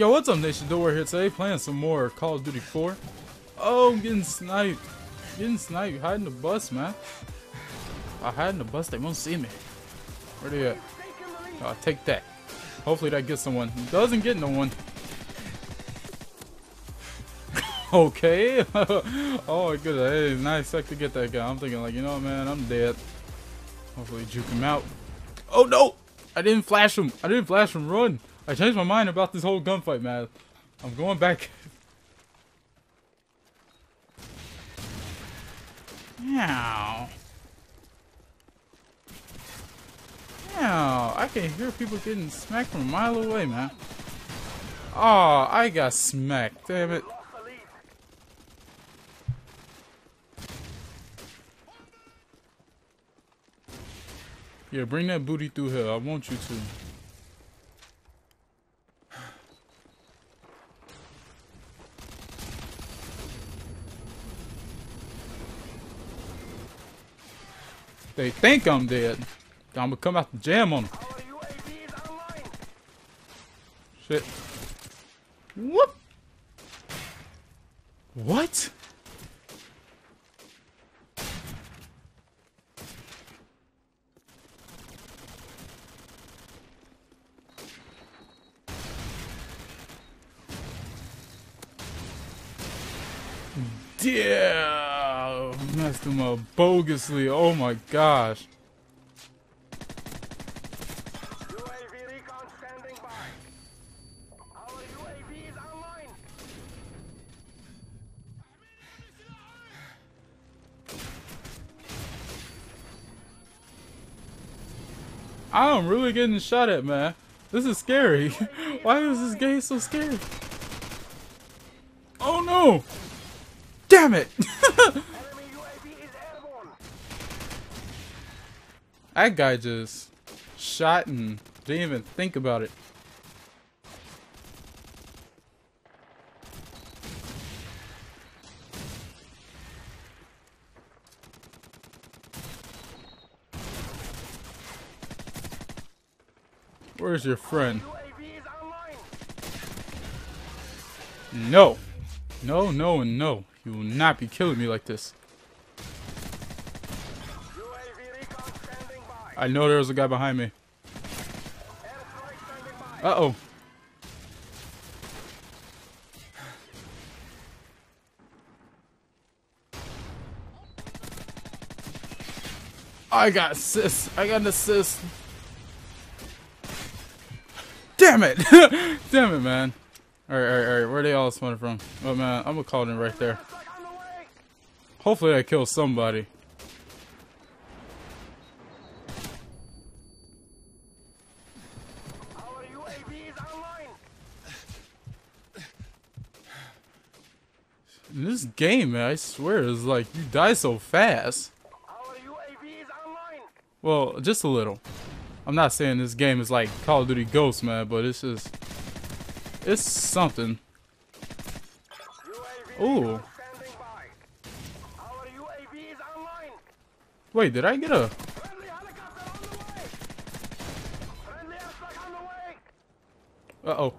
Yo, what's up, Nation Door here today, playing some more Call of Duty 4. Oh, I'm getting sniped. Getting sniped, hiding the bus, man. I hide in the bus, they won't see me. Where they at? Oh, take that. Hopefully that gets someone. Doesn't get no one. okay. oh goodness. Hey, nice sec to get that guy. I'm thinking like, you know man, I'm dead. Hopefully juke him out. Oh no! I didn't flash him. I didn't flash him. Run. I changed my mind about this whole gunfight, man. I'm going back. Meow. Meow. I can hear people getting smacked from a mile away, man. Oh, I got smacked. Damn it. Yeah, bring that booty through here. I want you to. They think I'm dead. I'm gonna come out the jam on them. Shit. Whoop! What? Yeah, messed him up bogusly. Oh my gosh. UAV recon standing by. Our UAV is online. I'm really getting shot at, man. This is scary. Why is this game so scary? Oh no! Damn it! that guy just shot and didn't even think about it. Where's your friend? No. No, no, and no. You will not be killing me like this. I know there was a guy behind me. Uh-oh. I got assist. I got an assist. Damn it! Damn it, man. Alright, alright, alright. Where they all spawning from? Oh, man. I'm gonna call them right there. Hopefully I kill somebody. In this game, man, I swear, it's like you die so fast. Is. Well, just a little. I'm not saying this game is like Call of Duty Ghosts, man, but it's just it's something. Ooh. is. Wait, did I get a? Friendly helicopter on the way. Friendly airstrike on the way. Uh oh.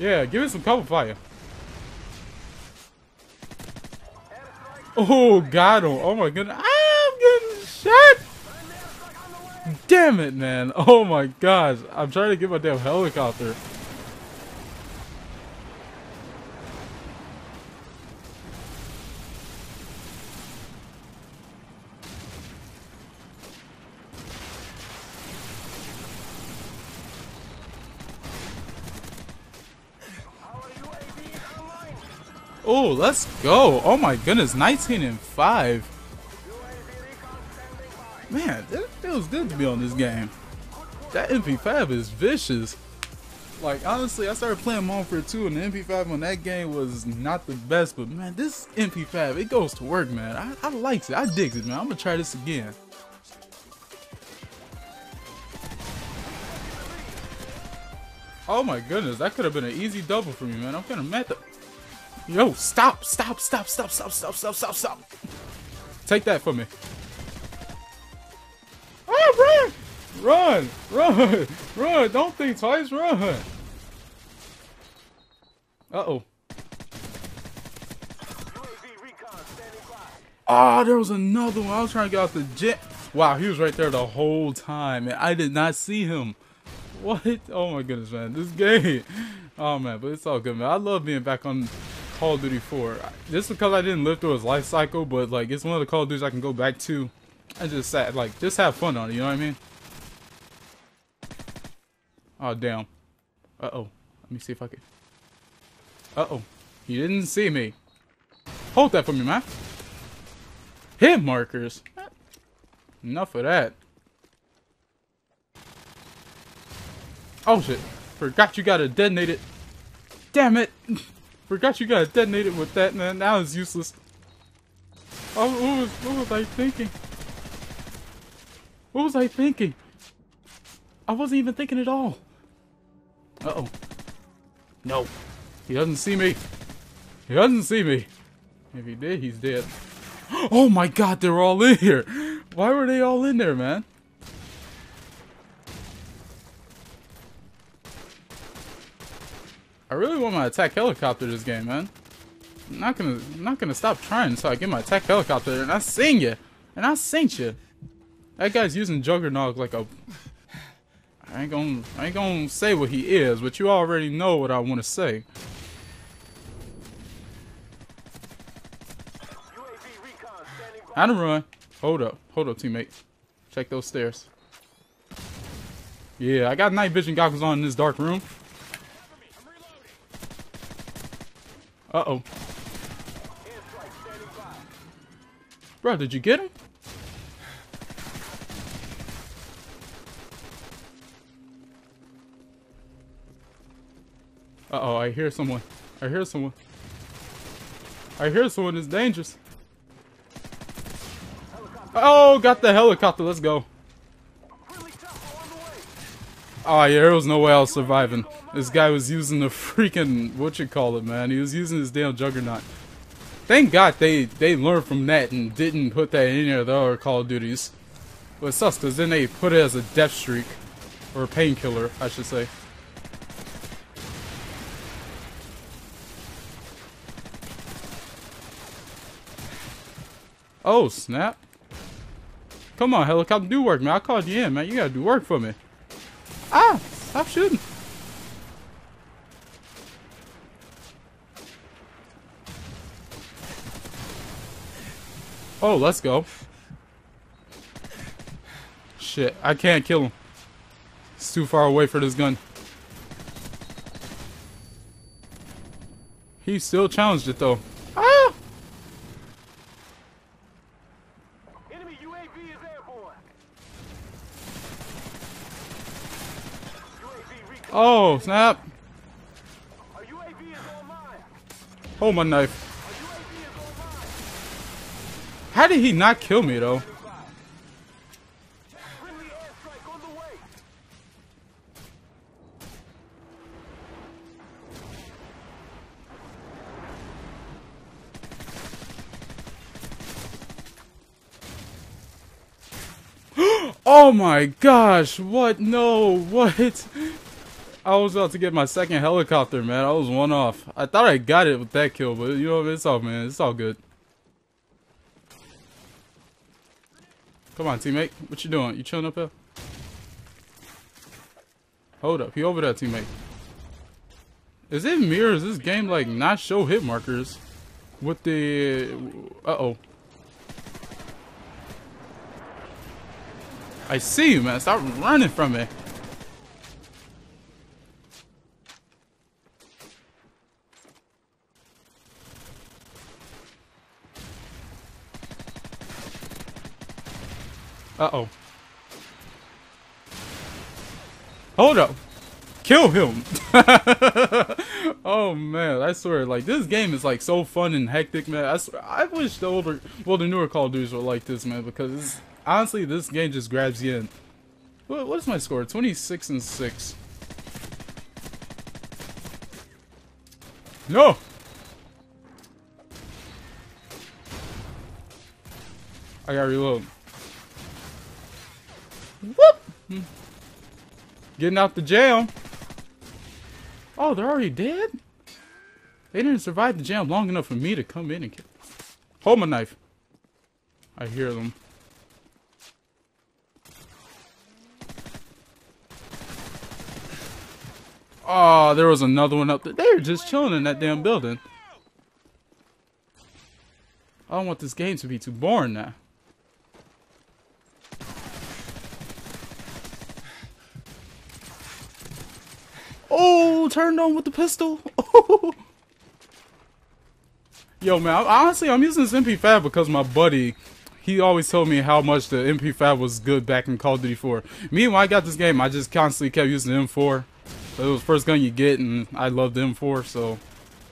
Yeah, give it some cover fire. Oh, got him. Oh my goodness. I'm getting shot. Damn it, man. Oh my gosh. I'm trying to get my damn helicopter. Oh, let's go. Oh my goodness. 19 and 5. UAV recon standing by. Man, it feels good to be on this game. That MP5 is vicious. Like, honestly, I started playing Montfort 2, and the MP5 on that game was not the best, but man, this MP5, it goes to work, man. I, I likes it. I digs it, man. I'm gonna try this again. Oh my goodness, that could have been an easy double for me, man. I'm of mad that. Yo, stop, stop, stop, stop, stop, stop, stop, stop, stop. Take that from me. Oh, run! Run! Run! Run! Don't think twice, run! Uh-oh. Oh, there was another one. I was trying to get off the jet. Wow, he was right there the whole time, and I did not see him. What? Oh my goodness, man. This game. Oh man, but it's all good, man. I love being back on Call of Duty 4. Just because I didn't live through his life cycle, but like it's one of the Call of Duties I can go back to and just sat, like just have fun on it. You know what I mean? Oh damn. Uh oh. Let me see if I can. Uh oh. He didn't see me. Hold that for me, man. Hit markers. Enough of that. Oh shit. Forgot you gotta detonate it. Damn it. Forgot you gotta detonate it with that, man. Now it's useless. Oh, what was, what was I thinking? What was I thinking? I wasn't even thinking at all. Uh-oh. No. He doesn't see me. He doesn't see me. If he did, he's dead. Oh my god, they're all in here. Why were they all in there, man? I really want my attack helicopter this game, man. I'm not gonna not gonna stop trying until I get my attack helicopter and I sing you. And I sing you. That guy's using Juggernaut like a I ain't gonna I ain't gonna say what he is, but you already know what I wanna say. How to run. Hold up. Hold up, teammate. Check those stairs. Yeah, I got night vision goggles on in this dark room. Uh-oh. Bro, did you get him? Uh-oh, I hear someone. I hear someone. I hear someone is dangerous. Oh, got the helicopter. Let's go. Oh, yeah, there was no way I was surviving. This guy was using the freaking, what you call it, man. He was using his damn juggernaut. Thank God they, they learned from that and didn't put that in any of the other Call of Duties. But it sucks, because then they put it as a death streak. Or a painkiller, I should say. Oh, snap. Come on, helicopter, do work, man. I called you in, man. You gotta do work for me. Ah! Stop shooting. Oh, let's go. Shit, I can't kill him. It's too far away for this gun. He still challenged it though. Ah! Oh, snap. Hold my knife. How did he not kill me though? Oh my gosh, what? No, what? I was about to get my second helicopter, man. I was one off. I thought I got it with that kill, but you know, it's all, man. It's all good. Come on, teammate. What you doing? You chilling up here? Hold up. He over there, teammate. Is it me or is this game, like, not show hit markers? With the... Uh-oh. I see you, man. Stop running from me. Uh-oh. Hold up. Kill him. oh man, I swear, like this game is like so fun and hectic, man. I swear, I wish the older, well, the newer Call of Duties were like this, man, because honestly, this game just grabs you in. What, what is my score? 26 and 6. No! I gotta reload. Whoop! Getting out the jam. Oh, they're already dead? They didn't survive the jam long enough for me to come in and kill. Hold my knife. I hear them. Oh, there was another one up there. They were just chilling in that damn building. I don't want this game to be too boring now. Oh, turned on with the pistol. Yo, man, honestly, I'm using this MP5 because my buddy, he always told me how much the MP5 was good back in Call of Duty 4. Me, when I got this game, I just constantly kept using the M4. It was the first gun you get, and I loved the M4, so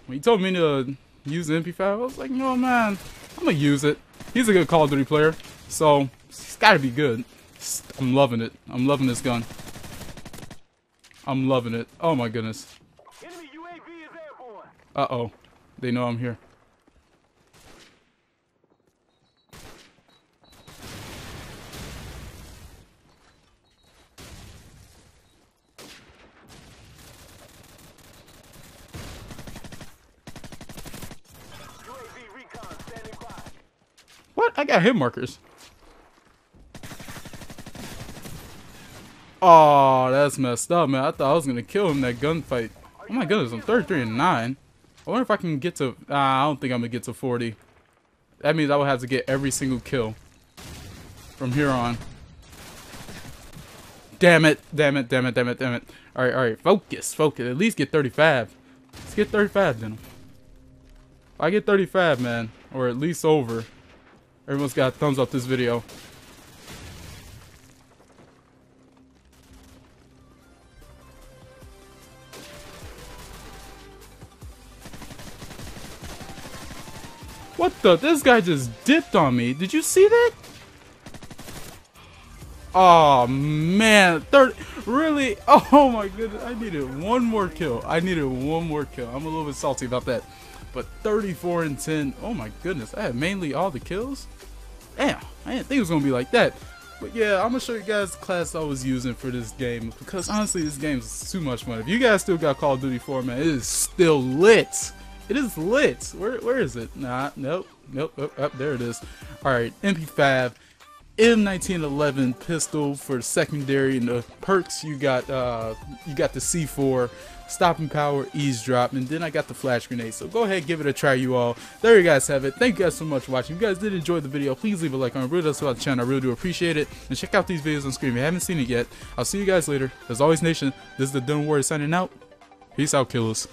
when he told me to use the MP5, I was like, no, man, I'm gonna use it. He's a good Call of Duty player, so it's gotta be good. I'm loving it. I'm loving this gun. I'm loving it. Oh my goodness. Enemy UAV is airborne. Uh-oh. They know I'm here. UAV recon standing by. What? I got hit markers. Oh, that's messed up, man. I thought I was gonna kill him in that gunfight. Oh my goodness, I'm 33 and 9. I wonder if I can get to... I don't think I'm gonna get to 40. That means I will have to get every single kill. From here on. Damn it, damn it, damn it, damn it, damn it. Alright, alright, focus, focus. At least get 35. Let's get 35 then. If I get 35, man, or at least over, everyone's got thumbs up this video. What the? This guy just dipped on me. Did you see that? Oh man, third really? Oh my goodness, I needed one more kill. I needed one more kill. I'm a little bit salty about that. But 34 and 10. Oh my goodness, I had mainly all the kills. Damn, I didn't think it was gonna be like that. But yeah, I'm gonna show you guys the class I was using for this game because honestly, this game is too much fun. If you guys still got Call of Duty 4, man, it is still lit. It is lit. Where where is it? Nah, nope, nope. Up, oh, there it is. All right, MP5. M1911 pistol for secondary and the perks you got uh you got the C4 stopping power eavesdrop and then I got the flash grenade so go ahead give it a try you all there you guys have it thank you guys so much for watching if you guys did enjoy the video please leave a like on it really does help out the channel I really do appreciate it and check out these videos on screen if you haven't seen it yet I'll see you guys later as always nation this is the Denim Warrior signing out peace out killers